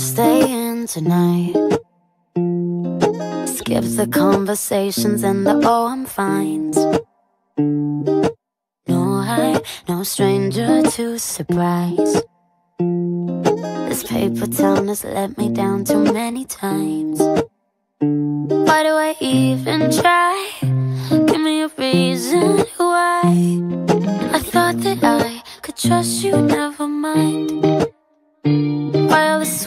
stay in tonight. Skip the conversations and the oh, I'm fine. No, I'm no stranger to surprise. This paper town has let me down too many times. Why do I even try? Give me a reason why. I thought that I could trust you, never mind.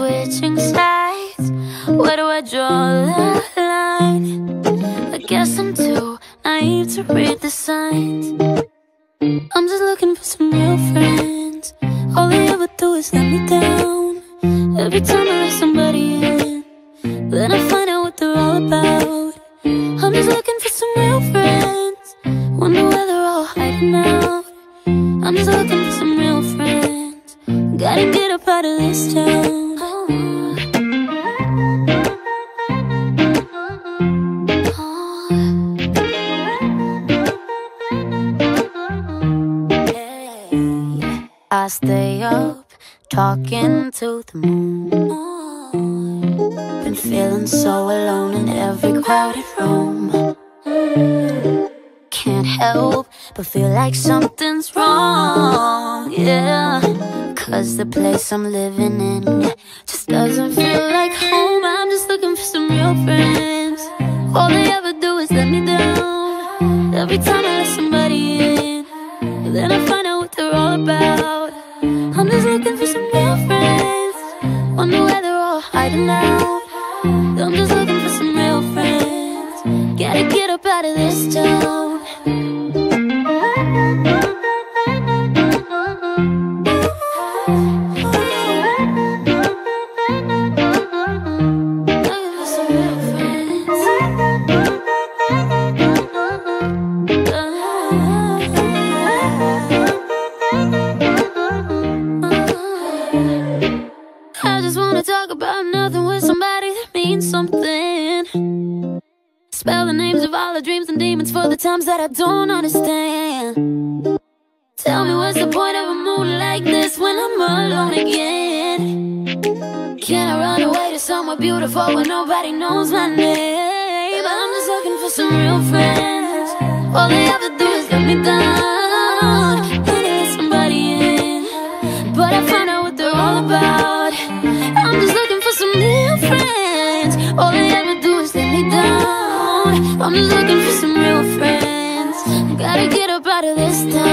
Switching sides? Where do I draw the line? I guess I'm too naive to read the signs. I'm just looking for some real friends. All they ever do is let me down. Every time I let somebody in, then I find out what they're all about. I'm just looking for some real friends. Wonder where they're all hiding out. I'm just looking for some real friends. Gotta get up out of this town. I stay up talking to the moon. Been feeling so alone in every crowded room. Can't help but feel like something's wrong, yeah. Cause the place I'm living in just doesn't feel like home. I'm just looking for some real friends. All they ever do is let me down. Every time I let somebody in, then I find Hiding out. I'm just looking for some real friends. Gotta get up out of this town. About nothing with somebody that means something. Spell the names of all the dreams and demons for the times that I don't understand. Tell me what's the point of a moon like this when I'm alone again? Can I run away to somewhere beautiful where nobody knows my name? But I'm just looking for some real friends. All they ever do is let me down. Let somebody in, but I find out what they're all about. All they ever do is let me down. I'm looking for some real friends. Gotta get up out of this town.